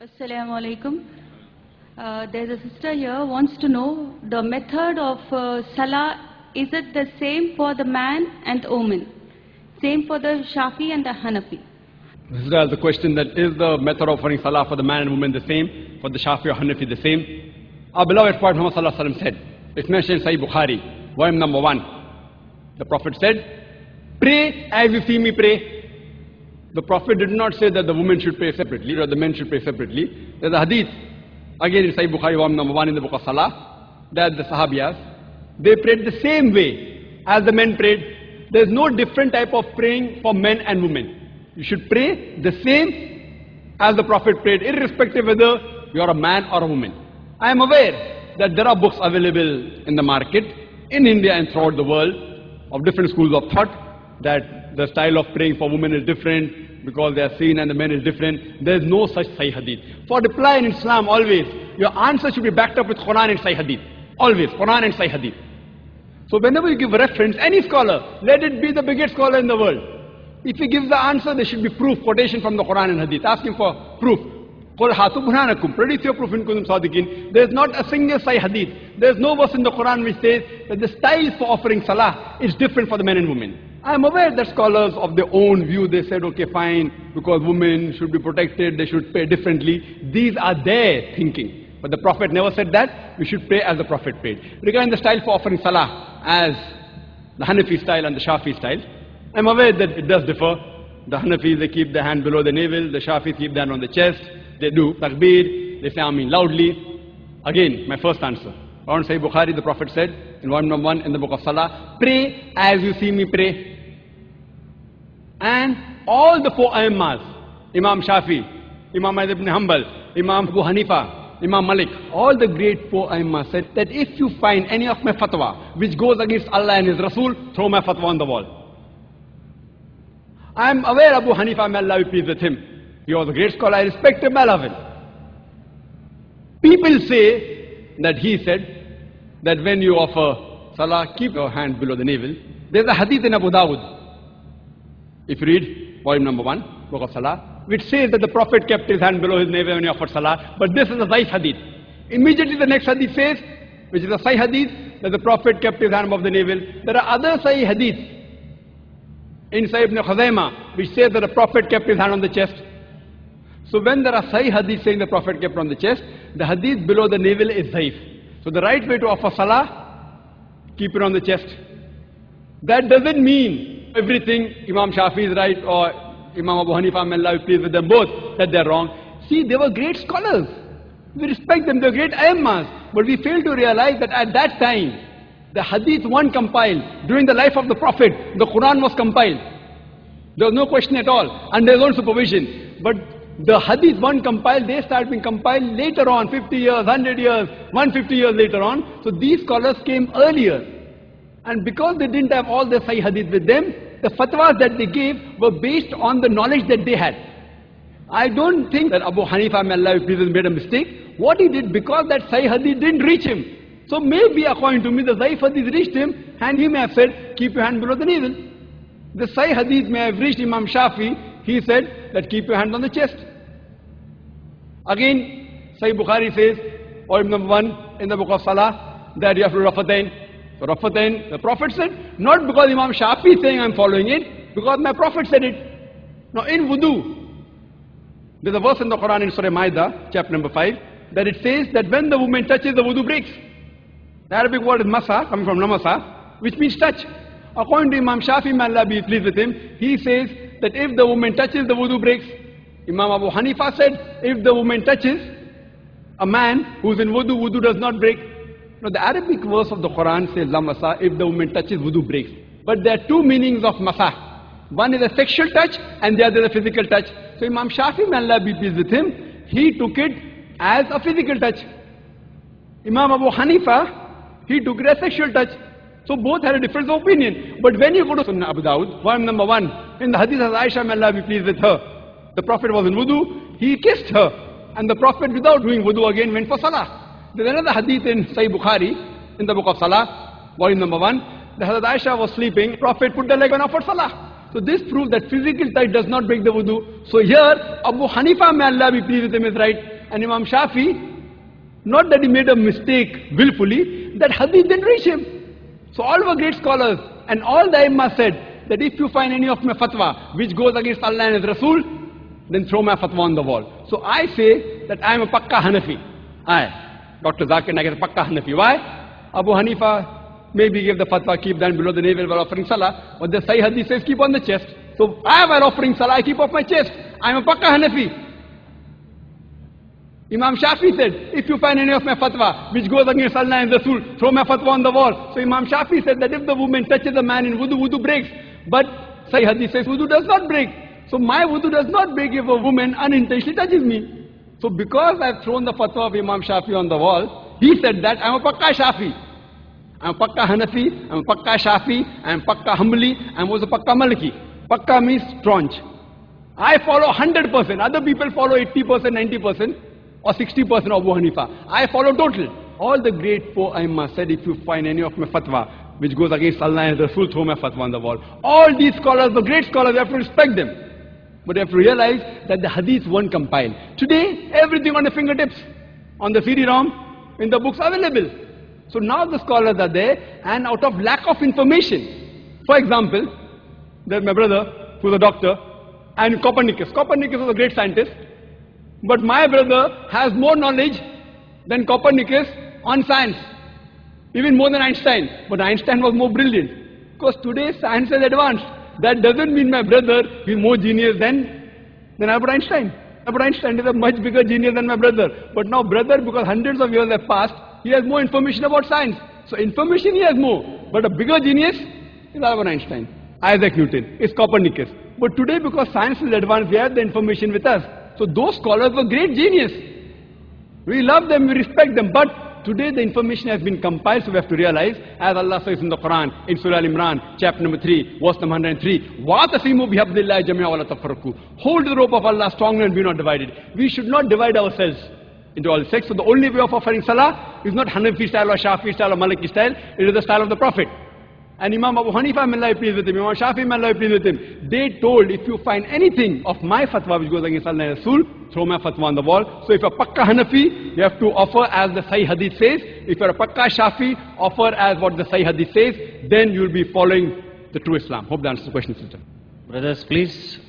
Assalamu alaikum. Uh, there's a sister here wants to know the method of uh, salah. Is it the same for the man and the woman? Same for the Shafi and the Hanafi? This is the question that is the method of offering salah for the man and woman the same, for the Shafi or Hanafi the same. Our beloved Prophet Muhammad said, it's mentioned in Sahih Bukhari, volume number one. The Prophet said, pray as you see me pray. The Prophet did not say that the women should pray separately or the men should pray separately. There's a hadith, again in Sahih Bukhari, number one in the book of Salah, that the Sahabiyas, they prayed the same way as the men prayed. There's no different type of praying for men and women. You should pray the same as the Prophet prayed, irrespective whether you're a man or a woman. I am aware that there are books available in the market, in India and throughout the world, of different schools of thought, that the style of praying for women is different because they are seen and the men is different. There is no such Sahih Hadith. For reply in Islam, always, your answer should be backed up with Quran and Sahih Hadith. Always, Quran and Sahih Hadith. So whenever you give reference, any scholar, let it be the biggest scholar in the world. If he gives the answer, there should be proof, quotation from the Quran and Hadith. Ask him for proof. Produce your proof in Kuntum Sadiqin. There is not a single Sahih Hadith. There is no verse in the Quran which says that the style for offering Salah is different for the men and women. I am aware that scholars of their own view, they said, okay, fine, because women should be protected, they should pray differently. These are their thinking. But the Prophet never said that. We should pray as the Prophet prayed. Regarding the style for offering salah, as the Hanafi style and the Shafi style, I'm aware that it does differ. The Hanafis, they keep their hand below the navel. The Shafis keep their hand on the chest. They do takbir. They say Ameen loudly. Again, my first answer. On Sahih Bukhari, the Prophet said, in volume number one in the book of Salah, pray as you see me pray. And all the four Aimmas, Imam Shafi, Imam Ahmad ibn Hanbal, Imam Abu Hanifa, Imam Malik, all the great four Aimmas said that if you find any of my fatwa which goes against Allah and His Rasul, throw my fatwa on the wall. I am aware Abu Hanifa, may Allah be pleased with him. He was a great scholar, I respect him, I love him. People say that he said that when you offer salah, keep your hand below the navel. There's a hadith in Abu Dawud. If you read volume number one, book of Salah, which says that the Prophet kept his hand below his navel when he offered Salah, but this is a Zaif hadith. Immediately the next hadith says, which is a Sahih hadith, that the Prophet kept his hand above the navel. There are other Sahih hadiths in Sahih ibn Khuzaimah, which says that the Prophet kept his hand on the chest. So when there are Sahih hadith saying the Prophet kept on the chest, the hadith below the navel is Zaif. So the right way to offer Salah, keep it on the chest. That doesn't mean everything Imam Shafi is right or Imam Abu Hanifa, may Allah be pleased with them both, that they're wrong. See, they were great scholars. We respect them, they're great Aimmas. But we fail to realize that at that time, the hadith one compiled during the life of the Prophet, the Quran was compiled. There was no question at all, under his own supervision. But the hadith one compiled, they started being compiled later on, 50 years, 100 years, 150 years later on. So these scholars came earlier. And because they didn't have all the Sahih Hadith with them, the fatwas that they gave were based on the knowledge that they had. I don't think that Abu Hanifa may Allah made a mistake. What he did, because that Sahih Hadith didn't reach him. So maybe according to me, the Sahih Hadith reached him and he may have said, keep your hand below the navel. The Sahih Hadith may have reached Imam Shafi. He said that keep your hand on the chest. Again, Sahih Bukhari says, or number one in the book of Salah, that you have to. So Rafa Yadain, the Prophet said, not because Imam Shafi is saying I'm following it, because my Prophet said it. Now in wudu, there's a verse in the Quran in Surah Maida, chapter number 5, that it says that when the woman touches, the wudu breaks. The Arabic word is masa, coming from namasa, which means touch. According to Imam Shafi, may Allah be pleased with him, he says that if the woman touches, the wudu breaks. Imam Abu Hanifa said, if the woman touches a man who's in wudu, wudu does not break. Now the Arabic verse of the Quran says, La masa, if the woman touches, wudu breaks. But there are two meanings of masa. One is a sexual touch and the other is a physical touch. So Imam Shafi, may Allah be pleased with him, he took it as a physical touch. Imam Abu Hanifa, he took it as a sexual touch. So both had a difference of opinion. But when you go to Sunan Abu Dawud, volume number one, in the hadith of Aisha, may Allah be pleased with her, the Prophet was in wudu, he kissed her. And the Prophet, without doing wudu again, went for salah. There's another hadith in Sahih Bukhari, in the book of Salah, volume number one. The Hazrat Aisha was sleeping, Prophet put the leg on her for salah. So this proves that physical touch does not break the wudu. So here, Abu Hanifa, may Allah be pleased with him, is right. And Imam Shafi, not that he made a mistake willfully, that hadith didn't reach him. So all were great scholars. And all the Imam said that if you find any of my fatwa which goes against Allah and His Rasul, then throw my fatwa on the wall. So I say that I am a Pakka Hanafi. I, Dr. Zakir a Pakka Hanafi. Why? Abu Hanifa maybe gave the fatwa, keep down below the navel while offering salah. But the Sahih Hadith says keep on the chest. So I while offering salah, I keep off my chest. I am a Pakka Hanafi. Imam Shafi said, if you find any of my fatwa which goes against Allah and Rasul, throw my fatwa on the wall. So Imam Shafi said that if the woman touches a man in wudu, wudu breaks. But Sahih Hadith says wudu does not break. So my wudu does not break if a woman unintentionally touches me. So because I've thrown the fatwa of Imam Shafi on the wall, he said that I'm a Pakka Shafi. I'm a Pakka Hanafi, I'm a Pakka Shafi, I'm Pakka Hanbali, I'm also Pakka Maliki. Pakka means staunch. I follow 100%, other people follow 80%, 90% or 60% of Abu Hanifa. I follow total. All the great four Aimma said if you find any of my fatwa which goes against Allah and Rasul, throw my fatwa on the wall. All these scholars, the great scholars, you have to respect them. But you have to realize that the hadiths weren't compiled. Today, everything on the fingertips, on the CD-ROM, in the books available. So now the scholars are there and out of lack of information. For example, there's my brother who's a doctor and Copernicus. Copernicus was a great scientist. But my brother has more knowledge than Copernicus on science, even more than Einstein. But Einstein was more brilliant. Because today science is advanced. That doesn't mean my brother is more genius than, than Albert Einstein. Albert Einstein is a much bigger genius than my brother. But now brother, because hundreds of years have passed, he has more information about science. So information he has more. But a bigger genius is Albert Einstein. Isaac Newton is Copernicus. But today because science is advanced, we have the information with us. So those scholars were great genius. We love them, we respect them, but today the information has been compiled, so we have to realize, as Allah says in the Quran, in Surah Al-Imran, chapter number 3, verse number 103, وَاتَسِمُوا بِحَبْدِ اللَّهِ جَمِيعًا وَلَا تَفَرَّقُوا Hold the rope of Allah strongly and be not divided. We should not divide ourselves into all sects. So the only way of offering salah is not Hanafi style or Shafi style or Maliki style, it is the style of the Prophet. And Imam Abu Hanifa, may Allah be pleased with him, Imam Shafi, may Allah be pleased with him. They told, if you find anything of my fatwa which goes against Allah and Rasul, throw my fatwa on the wall. So if you're a Pakka Hanafi, you have to offer as the Sahih Hadith says. If you're a Pakka Shafi, offer as what the Sahih Hadith says. Then you'll be following the true Islam. Hope that answers the question, sister. Brothers, please